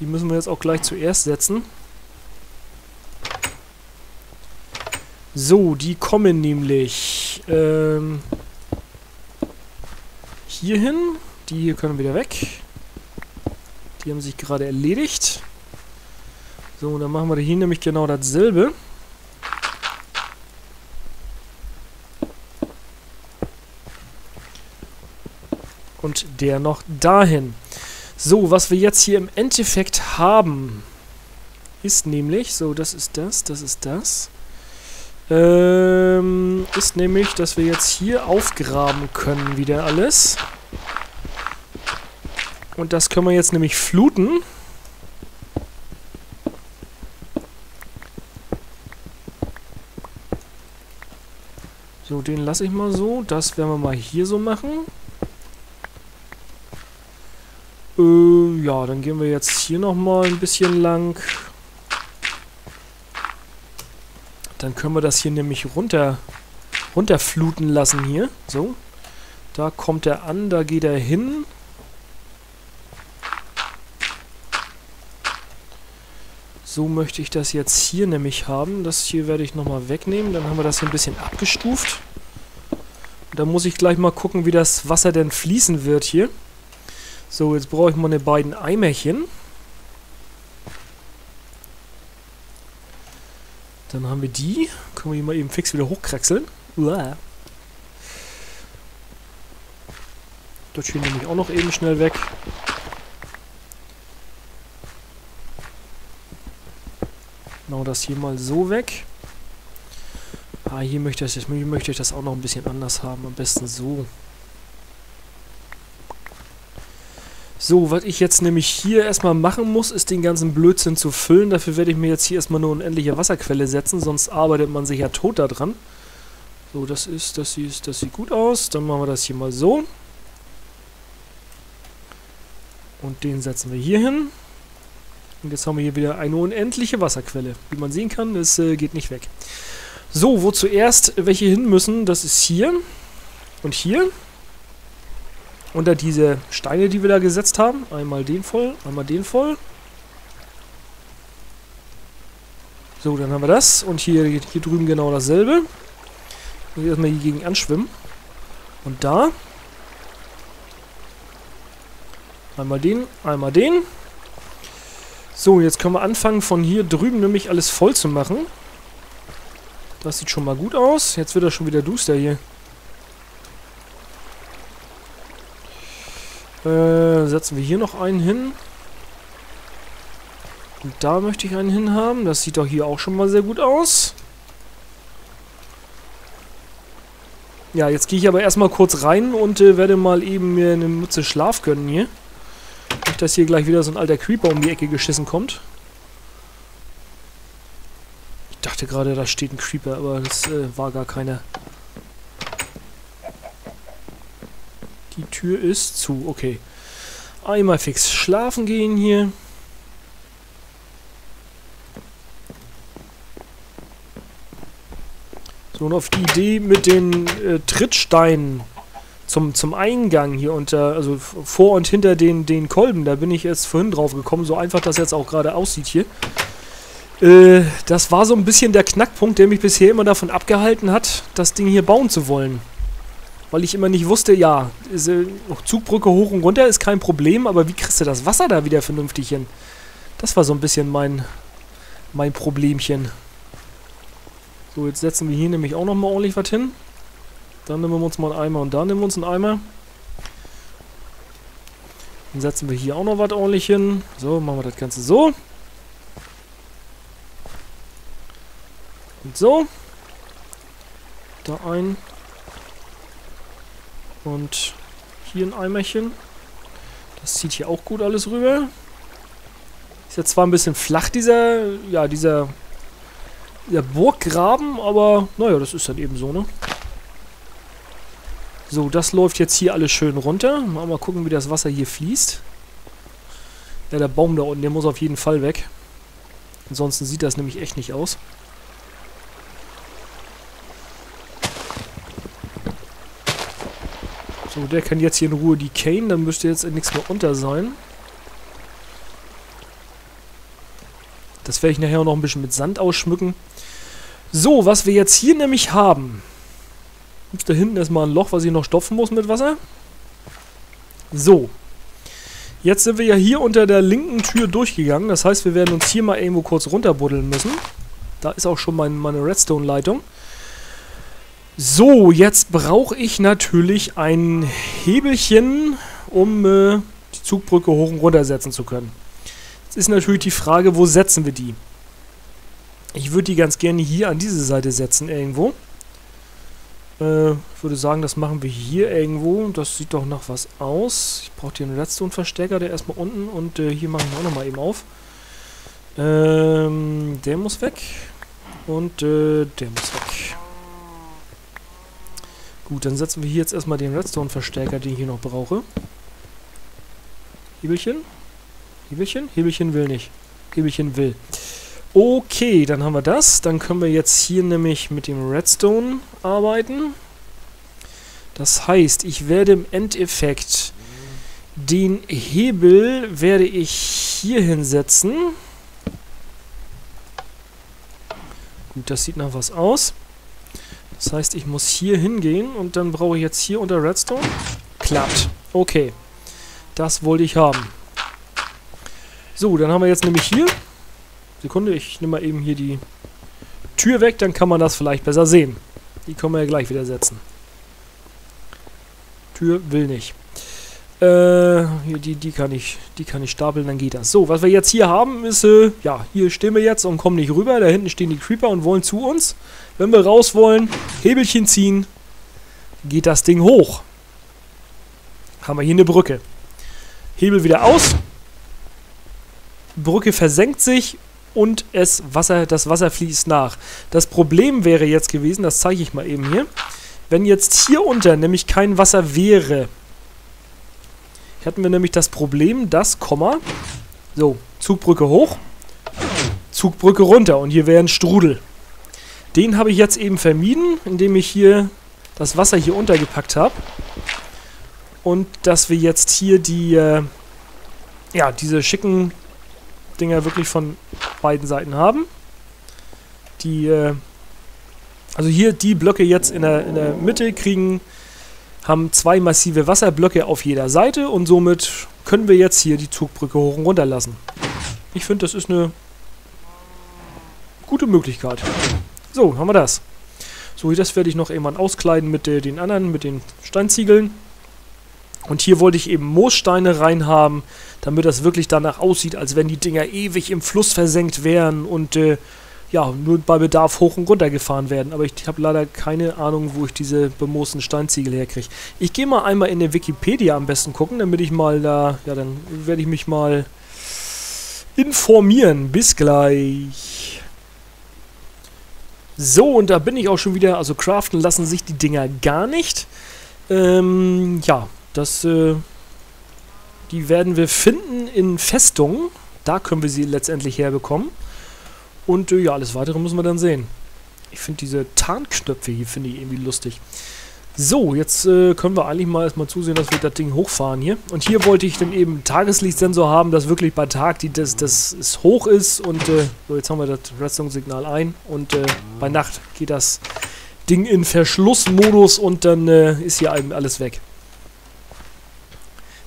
Die müssen wir jetzt auch gleich zuerst setzen. So, die kommen nämlich ähm, hierhin. Die hier können wieder weg. Die haben sich gerade erledigt. So, dann machen wir hier nämlich genau dasselbe. Und der noch dahin. So, was wir jetzt hier im Endeffekt haben, ist nämlich, so, das ist das, das ist das, ähm, ist nämlich, dass wir jetzt hier aufgraben können wieder alles. Und das können wir jetzt nämlich fluten. So, den lasse ich mal so. Das werden wir mal hier so machen. Äh, ja, dann gehen wir jetzt hier nochmal ein bisschen lang. Dann können wir das hier nämlich runter, runterfluten lassen hier. So. Da kommt er an, da geht er hin. So möchte ich das jetzt hier nämlich haben. Das hier werde ich nochmal wegnehmen. Dann haben wir das hier ein bisschen abgestuft. Dann muss ich gleich mal gucken, wie das Wasser denn fließen wird hier. So, jetzt brauche ich mal eine beiden Eimerchen. Dann haben wir die. Können wir die mal eben fix wieder hochkraxeln. Uah. Das hier nehme ich auch noch eben schnell weg. Genau das hier mal so weg. Ah, hier möchte, ich, hier möchte ich das auch noch ein bisschen anders haben. Am besten so. So, was ich jetzt nämlich hier erstmal machen muss, ist den ganzen Blödsinn zu füllen. Dafür werde ich mir jetzt hier erstmal eine unendliche Wasserquelle setzen, sonst arbeitet man sich ja tot da dran. So, das ist, das sieht, das sieht gut aus. Dann machen wir das hier mal so. Und den setzen wir hier hin. Und jetzt haben wir hier wieder eine unendliche Wasserquelle. Wie man sehen kann, das äh, geht nicht weg. So, wo zuerst welche hin müssen, das ist hier und hier. Unter diese Steine, die wir da gesetzt haben. Einmal den voll, einmal den voll. So, dann haben wir das. Und hier, hier drüben genau dasselbe. Muss ich erstmal hier gegen anschwimmen. Und da. Einmal den, einmal den. So, jetzt können wir anfangen von hier drüben nämlich alles voll zu machen. Das sieht schon mal gut aus. Jetzt wird er schon wieder duster hier. Äh, setzen wir hier noch einen hin. Und da möchte ich einen hin haben. Das sieht doch hier auch schon mal sehr gut aus. Ja, jetzt gehe ich aber erstmal kurz rein und äh, werde mal eben mir eine Mütze Schlaf gönnen hier. Nicht, dass hier gleich wieder so ein alter Creeper um die Ecke geschissen kommt. Ich dachte gerade, da steht ein Creeper, aber das äh, war gar keiner. Die Tür ist zu, okay. Einmal fix schlafen gehen hier. So, und auf die Idee mit den äh, Trittsteinen zum, zum Eingang hier unter, also vor und hinter den, den Kolben, da bin ich jetzt vorhin drauf gekommen, so einfach das jetzt auch gerade aussieht hier. Äh, das war so ein bisschen der Knackpunkt, der mich bisher immer davon abgehalten hat, das Ding hier bauen zu wollen. Weil ich immer nicht wusste, ja, äh, Zugbrücke hoch und runter ist kein Problem, aber wie kriegst du das Wasser da wieder vernünftig hin? Das war so ein bisschen mein, mein Problemchen. So, jetzt setzen wir hier nämlich auch nochmal ordentlich was hin. Dann nehmen wir uns mal einen Eimer und da nehmen wir uns einen Eimer. Dann setzen wir hier auch noch was ordentlich hin. So, machen wir das Ganze so. Und so. Da ein. Und hier ein Eimerchen. Das zieht hier auch gut alles rüber. Ist jetzt zwar ein bisschen flach, dieser, ja, dieser, dieser Burggraben, aber naja, das ist dann eben so, ne? So, das läuft jetzt hier alles schön runter. Mal, mal gucken, wie das Wasser hier fließt. Ja, der Baum da unten, der muss auf jeden Fall weg. Ansonsten sieht das nämlich echt nicht aus. So, der kann jetzt hier in Ruhe decayen. Dann müsste jetzt nichts mehr unter sein. Das werde ich nachher auch noch ein bisschen mit Sand ausschmücken. So, was wir jetzt hier nämlich haben. Gibt da hinten erstmal ein Loch, was ich noch stopfen muss mit Wasser. So. Jetzt sind wir ja hier unter der linken Tür durchgegangen. Das heißt, wir werden uns hier mal irgendwo kurz runterbuddeln müssen. Da ist auch schon mein, meine Redstone-Leitung. So, jetzt brauche ich natürlich ein Hebelchen, um äh, die Zugbrücke hoch und runter setzen zu können. Jetzt ist natürlich die Frage, wo setzen wir die? Ich würde die ganz gerne hier an diese Seite setzen irgendwo. Äh, ich würde sagen, das machen wir hier irgendwo. Das sieht doch nach was aus. Ich brauche hier einen Redstone-Verstärker, der erstmal unten und äh, hier machen wir auch nochmal eben auf. Ähm, der muss weg. Und äh, der muss weg. Gut, dann setzen wir hier jetzt erstmal den Redstone-Verstärker, den ich hier noch brauche. Hebelchen? Hebelchen? Hebelchen will nicht. Hebelchen will. Okay, dann haben wir das. Dann können wir jetzt hier nämlich mit dem Redstone arbeiten. Das heißt, ich werde im Endeffekt den Hebel werde ich hier hinsetzen. Gut, das sieht nach was aus. Das heißt, ich muss hier hingehen und dann brauche ich jetzt hier unter Redstone. Klappt. Okay. Das wollte ich haben. So, dann haben wir jetzt nämlich hier Sekunde, ich nehme mal eben hier die Tür weg, dann kann man das vielleicht besser sehen. Die können wir ja gleich wieder setzen. Tür will nicht. Äh, hier, die, die, kann ich, die kann ich stapeln, dann geht das. So, was wir jetzt hier haben, ist, äh, ja, hier stehen wir jetzt und kommen nicht rüber. Da hinten stehen die Creeper und wollen zu uns. Wenn wir raus wollen, Hebelchen ziehen, geht das Ding hoch. Haben wir hier eine Brücke. Hebel wieder aus. Brücke versenkt sich und es Wasser, das Wasser fließt nach. Das Problem wäre jetzt gewesen, das zeige ich mal eben hier, wenn jetzt hier unter nämlich kein Wasser wäre, hätten wir nämlich das Problem, dass, Komma, so, Zugbrücke hoch, Zugbrücke runter und hier wäre ein Strudel. Den habe ich jetzt eben vermieden, indem ich hier das Wasser hier untergepackt habe. Und dass wir jetzt hier die, äh, ja, diese schicken Dinger wirklich von beiden Seiten haben. Die, äh, also hier die Blöcke jetzt in der, in der Mitte kriegen, haben zwei massive Wasserblöcke auf jeder Seite und somit können wir jetzt hier die Zugbrücke hoch und runter lassen. Ich finde, das ist eine gute Möglichkeit. So, haben wir das. So, das werde ich noch irgendwann auskleiden mit den anderen, mit den Steinziegeln. Und hier wollte ich eben Moossteine reinhaben, damit das wirklich danach aussieht, als wenn die Dinger ewig im Fluss versenkt wären und äh, ja, nur bei Bedarf hoch und runter gefahren werden. Aber ich habe leider keine Ahnung, wo ich diese bemoosten Steinziegel herkriege. Ich gehe mal einmal in der Wikipedia am besten gucken, damit ich mal da, ja, dann werde ich mich mal informieren. Bis gleich. So, und da bin ich auch schon wieder, also craften lassen sich die Dinger gar nicht. Ähm, ja, das, äh, die werden wir finden in Festungen. Da können wir sie letztendlich herbekommen. Und äh, ja, alles weitere müssen wir dann sehen. Ich finde diese Tarnknöpfe hier, finde ich irgendwie lustig. So, jetzt äh, können wir eigentlich mal erstmal zusehen, dass wir das Ding hochfahren hier. Und hier wollte ich dann eben Tageslichtsensor haben, dass wirklich bei Tag die, das, das es hoch ist. Und äh, so, jetzt haben wir das Redstone-Signal ein. Und äh, bei Nacht geht das Ding in Verschlussmodus und dann äh, ist hier alles weg.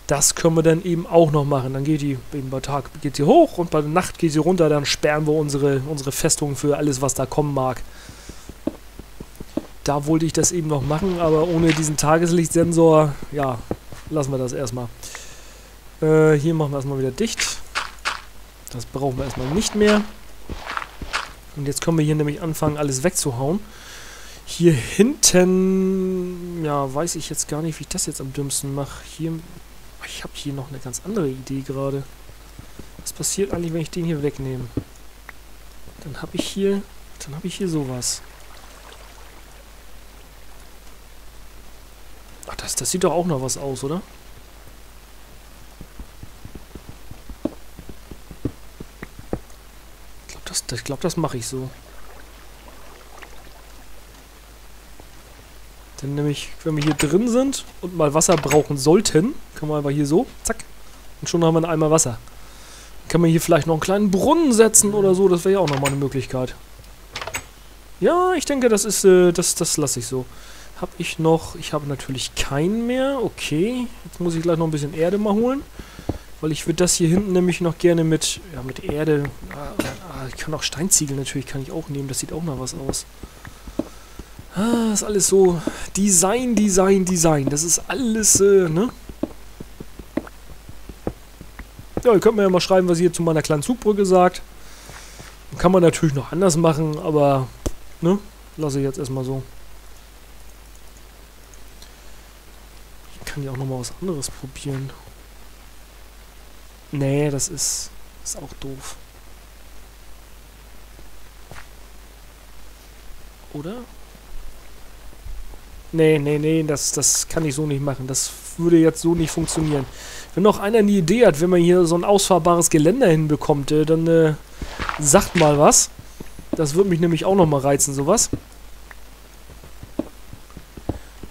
Das können wir dann eben auch noch machen. Dann geht die eben bei Tag geht sie hoch und bei Nacht geht sie runter. Dann sperren wir unsere, unsere Festung für alles, was da kommen mag. Da wollte ich das eben noch machen, aber ohne diesen Tageslichtsensor, ja, lassen wir das erstmal. Äh, hier machen wir erstmal wieder dicht. Das brauchen wir erstmal nicht mehr. Und jetzt können wir hier nämlich anfangen, alles wegzuhauen. Hier hinten, ja, weiß ich jetzt gar nicht, wie ich das jetzt am dümmsten mache. Hier ich habe hier noch eine ganz andere Idee gerade. Was passiert eigentlich, wenn ich den hier wegnehme? Dann habe ich hier... Dann habe ich hier sowas. Ach, das, das sieht doch auch noch was aus, oder? Ich glaube, das, glaub, das mache ich so. Denn nämlich, wenn wir hier drin sind und mal Wasser brauchen sollten, können wir einfach hier so, zack, und schon haben wir Eimer Wasser. Kann man hier vielleicht noch einen kleinen Brunnen setzen oder so? Das wäre ja auch nochmal eine Möglichkeit. Ja, ich denke, das ist, äh, das, das lasse ich so. Habe ich noch, ich habe natürlich keinen mehr. Okay, jetzt muss ich gleich noch ein bisschen Erde mal holen. Weil ich würde das hier hinten nämlich noch gerne mit, ja, mit Erde, ah, ah, ich kann auch Steinziegel natürlich, kann ich auch nehmen. Das sieht auch noch was aus. Ah, ist alles so Design, Design, Design. Das ist alles, äh, ne? Ja, ihr könnt mir ja mal schreiben, was ihr zu meiner kleinen Zugbrücke sagt. Kann man natürlich noch anders machen, aber, ne? Lasse ich jetzt erstmal so. Kann ja auch nochmal was anderes probieren. Nee, das ist, ist auch doof. Oder? Nee, nee, nee, das, das kann ich so nicht machen. Das würde jetzt so nicht funktionieren. Wenn noch einer eine Idee hat, wenn man hier so ein ausfahrbares Geländer hinbekommt, äh, dann äh, sagt mal was. Das würde mich nämlich auch nochmal reizen, sowas.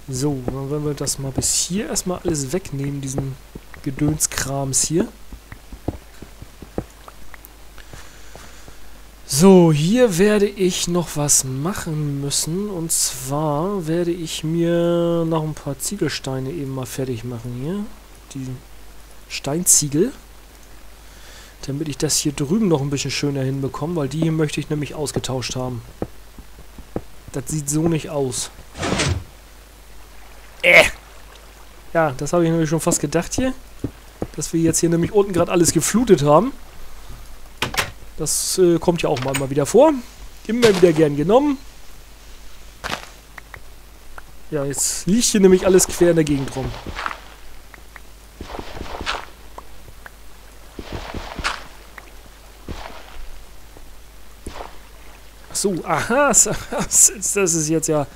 So, dann werden wir das mal bis hier erstmal alles wegnehmen, diesen Gedönskrams hier. So, hier werde ich noch was machen müssen. Und zwar werde ich mir noch ein paar Ziegelsteine eben mal fertig machen hier. Die Steinziegel. Damit ich das hier drüben noch ein bisschen schöner hinbekomme, weil die hier möchte ich nämlich ausgetauscht haben. Das sieht so nicht aus. Äh! Ja, das habe ich nämlich schon fast gedacht hier. Dass wir jetzt hier nämlich unten gerade alles geflutet haben. Das äh, kommt ja auch mal, mal wieder vor. Immer wieder gern genommen. Ja, jetzt liegt hier nämlich alles quer in der Gegend rum. So, aha, das ist jetzt ja...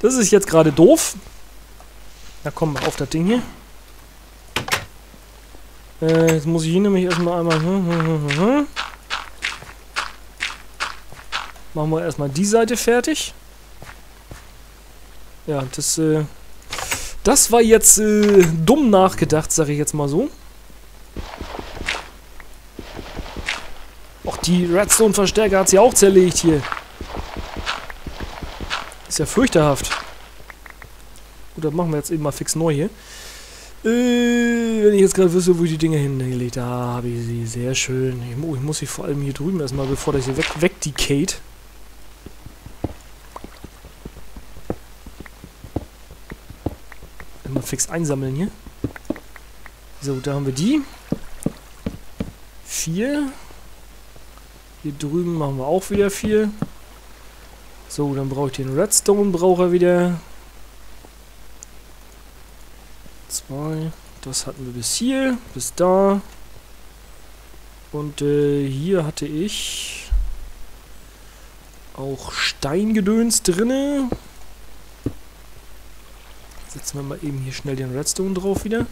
Das ist jetzt gerade doof. Na komm, auf das Ding hier. Äh, jetzt muss ich hier nämlich erstmal einmal... Hm, hm, hm, Machen wir erstmal die Seite fertig. Ja, das, äh, das war jetzt äh, dumm nachgedacht, sage ich jetzt mal so. Auch die Redstone-Verstärker hat sie auch zerlegt hier. Ist ja fürchterhaft. Gut, dann machen wir jetzt eben mal fix neu hier. Äh, wenn ich jetzt gerade wüsste, wo ich die Dinge hingelegt da habe ich sie. Sehr schön. Ich, oh, ich muss sie vor allem hier drüben erstmal, bevor das hier weg, wegdecayt. Immer fix einsammeln hier. So, da haben wir die. Vier. Hier drüben machen wir auch wieder vier. So, dann brauche ich den Redstone-Braucher wieder. Zwei. Das hatten wir bis hier, bis da. Und äh, hier hatte ich auch Steingedöns drinne. Setzen wir mal eben hier schnell den Redstone drauf wieder.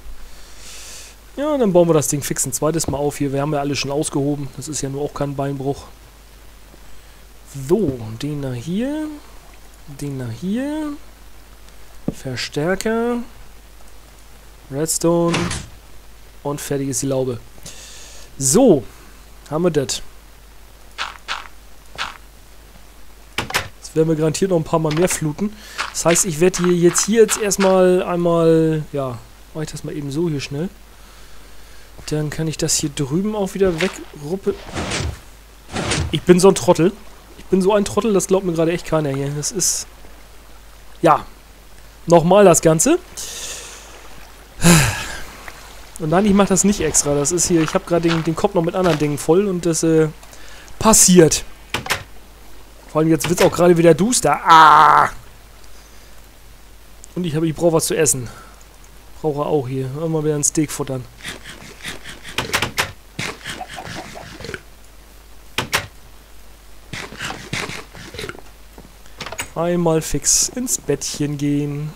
Ja, dann bauen wir das Ding fix ein zweites Mal auf hier. Wir haben ja alles schon ausgehoben. Das ist ja nur auch kein Beinbruch. So, den nach hier. Den nach hier. Verstärker. Redstone. Und fertig ist die Laube. So, haben wir das. Jetzt werden wir garantiert noch ein paar Mal mehr fluten. Das heißt, ich werde hier jetzt hier jetzt erstmal einmal, ja, mache ich das mal eben so hier schnell. Dann kann ich das hier drüben auch wieder wegruppen. Ich bin so ein Trottel. Ich bin so ein Trottel, das glaubt mir gerade echt keiner hier. Das ist... Ja. Nochmal das Ganze. Und nein, ich mache das nicht extra. Das ist hier... Ich habe gerade den, den Kopf noch mit anderen Dingen voll und das äh, passiert. Vor allem jetzt wird es auch gerade wieder duster. Ah! Und ich habe, ich brauche was zu essen. Brauche auch hier. Immer wieder ein Steak futtern. Einmal fix ins Bettchen gehen.